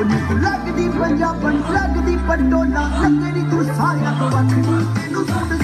ਲੱਗਦੀ ਪੰਜਾਬਣ ਲੱਗਦੀ ਪਟੋਲਾ ਲੱਗਦੀ ਤੂੰ ਸਾਰਿਆਂ ਤੋਂ ਵੱਖਰੀ ਤੈਨੂੰ ਸੁਣ